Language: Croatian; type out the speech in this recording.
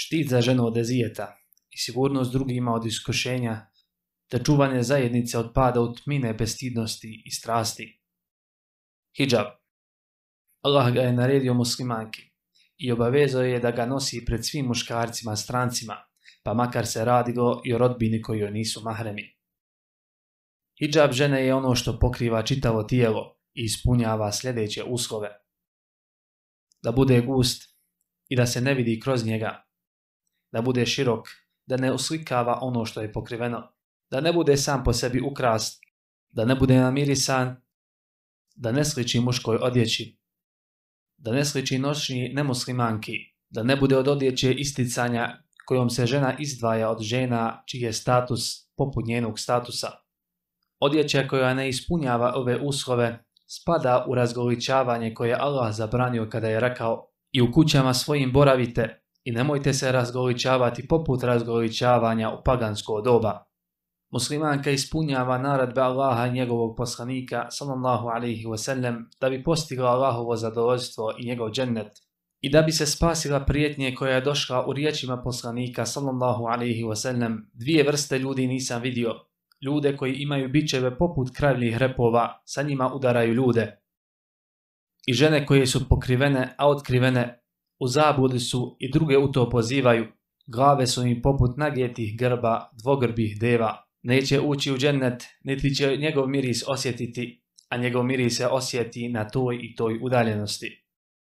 štit za ženu od ezijeta i sigurnost drugima od iskušenja, te čuvanje zajednice od pada u tmine bestidnosti i strasti. Hijab Allah ga je naredio muslimanki i obavezao je da ga nosi pred svim muškarcima strancima, pa makar se radilo i o rodbini koji joj nisu mahremi. Hijab žene je ono što pokriva čitavo tijelo i ispunjava sljedeće uslove. Da bude gust i da se ne vidi kroz njega. Da bude širok, da ne uslikava ono što je pokriveno. Da ne bude sam po sebi ukrast, da ne bude namirisan, da ne sliči muškoj odjeći, da ne sliči noćni nemuslimanki, da ne bude od odjeće isticanja kojom se žena izdvaja od žena čiji je status poput njenog statusa. Odjeća koja ne ispunjava ove uslove spada u razgoličavanje koje Allah zabranio kada je rekao i u kućama svojim boravite i nemojte se razgoličavati poput razgoličavanja u pagansko doba. Muslimanka ispunjava naredbe Allaha i njegovog poslanika sallallahu alaihi wasallam da bi postigla Allahovo zadovoljstvo i njegov džennet i da bi se spasila prijetnje koja je došla u riječima poslanika sallallahu alaihi wasallam dvije vrste ljudi nisam vidio ljude koji imaju bičeve poput kravljih repova, sa njima udaraju ljude. I žene koje su pokrivene, a otkrivene, u zabudi su i druge u to pozivaju. Glave su im poput nagijetih grba, dvogrbih deva. Neće ući u džennet, niti će njegov miris osjetiti, a njegov miris se osjeti na toj i toj udaljenosti.